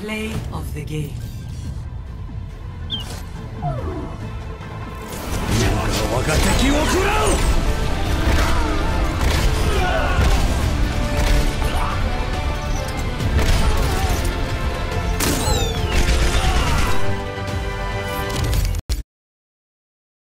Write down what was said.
Play of the game. 我が敵を食らう